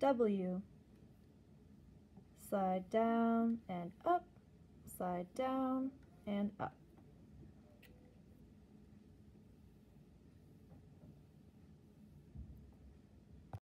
W. Slide down and up, slide down,